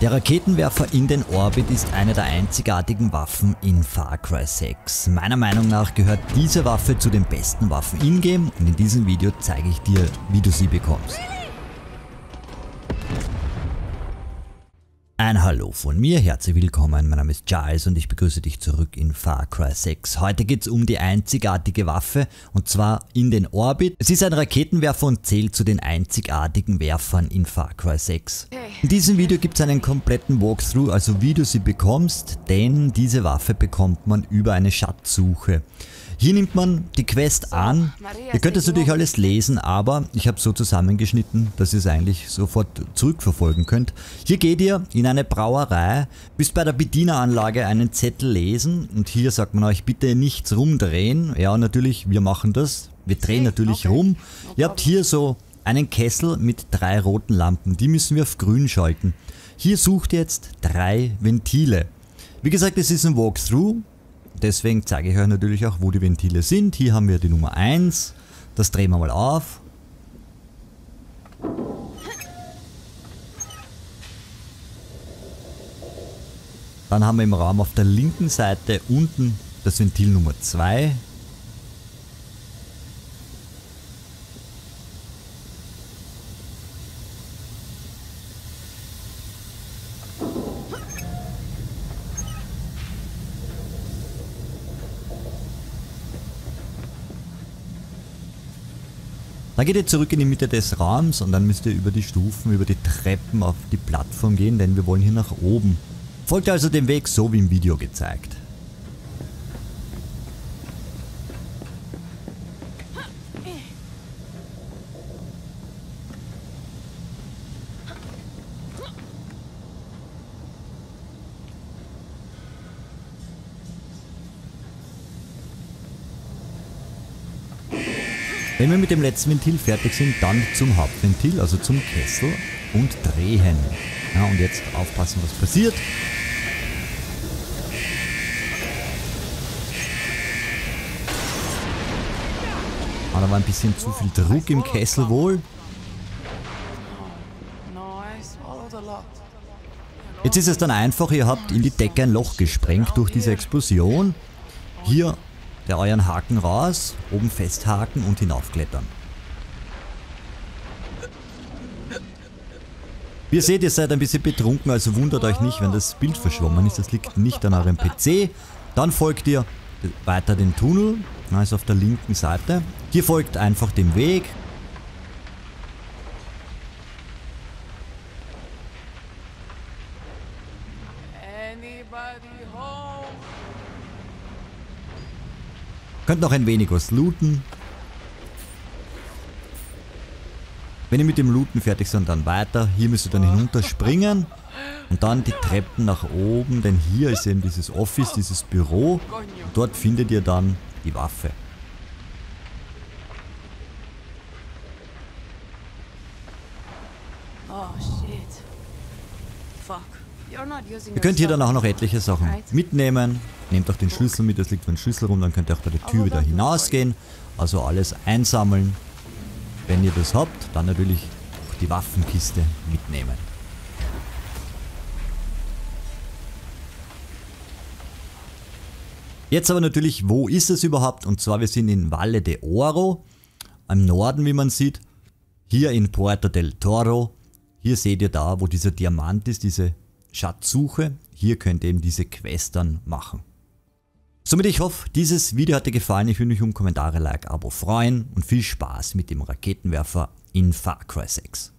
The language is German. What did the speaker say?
Der Raketenwerfer in den Orbit ist eine der einzigartigen Waffen in Far Cry 6. Meiner Meinung nach gehört diese Waffe zu den besten Waffen in-game und in diesem Video zeige ich dir, wie du sie bekommst. Ein Hallo von mir, herzlich willkommen, mein Name ist Giles und ich begrüße dich zurück in Far Cry 6. Heute geht es um die einzigartige Waffe und zwar in den Orbit. Es ist ein Raketenwerfer und zählt zu den einzigartigen Werfern in Far Cry 6. In diesem Video gibt es einen kompletten Walkthrough, also wie du sie bekommst, denn diese Waffe bekommt man über eine Schatzsuche. Hier nimmt man die Quest an. Ihr könnt es natürlich alles lesen, aber ich habe so zusammengeschnitten, dass ihr es eigentlich sofort zurückverfolgen könnt. Hier geht ihr in eine Brauerei, müsst bei der Bedieneranlage einen Zettel lesen und hier sagt man euch bitte nichts rumdrehen. Ja natürlich, wir machen das. Wir drehen natürlich rum. Ihr habt hier so einen Kessel mit drei roten Lampen, die müssen wir auf grün schalten. Hier sucht ihr jetzt drei Ventile. Wie gesagt, es ist ein Walkthrough. Deswegen zeige ich euch natürlich auch, wo die Ventile sind. Hier haben wir die Nummer 1. Das drehen wir mal auf. Dann haben wir im Raum auf der linken Seite unten das Ventil Nummer 2. Dann geht ihr zurück in die Mitte des Raums und dann müsst ihr über die Stufen, über die Treppen auf die Plattform gehen, denn wir wollen hier nach oben. Folgt also dem Weg so wie im Video gezeigt. Wenn wir mit dem letzten Ventil fertig sind, dann zum Hauptventil, also zum Kessel und drehen. Ja, und jetzt aufpassen, was passiert. Ah, da war ein bisschen zu viel Druck im Kessel wohl. Jetzt ist es dann einfach, ihr habt in die Decke ein Loch gesprengt durch diese Explosion. Hier der euren Haken raus, oben festhaken und hinaufklettern. Wie ihr seht, ihr seid ein bisschen betrunken, also wundert euch nicht, wenn das Bild verschwommen ist. Das liegt nicht an eurem PC. Dann folgt ihr weiter den Tunnel, also auf der linken Seite. Hier folgt einfach dem Weg, Könnt noch ein wenig was looten. Wenn ihr mit dem Looten fertig seid, dann weiter. Hier müsst ihr dann hinunterspringen. Und dann die Treppen nach oben, denn hier ist eben dieses Office, dieses Büro. Und dort findet ihr dann die Waffe. Ihr könnt hier dann auch noch etliche Sachen mitnehmen. Nehmt auch den Schlüssel mit, es liegt für ein Schlüssel rum, dann könnt ihr auch bei der Tür wieder hinausgehen. Also alles einsammeln. Wenn ihr das habt, dann natürlich auch die Waffenkiste mitnehmen. Jetzt aber natürlich, wo ist es überhaupt? Und zwar, wir sind in Valle de Oro, im Norden, wie man sieht. Hier in Puerto del Toro. Hier seht ihr da, wo dieser Diamant ist, diese Schatzsuche. Hier könnt ihr eben diese Quest dann machen. Somit ich hoffe, dieses Video hat dir gefallen. Ich würde mich um Kommentare, Like, Abo freuen und viel Spaß mit dem Raketenwerfer in Far Cry 6.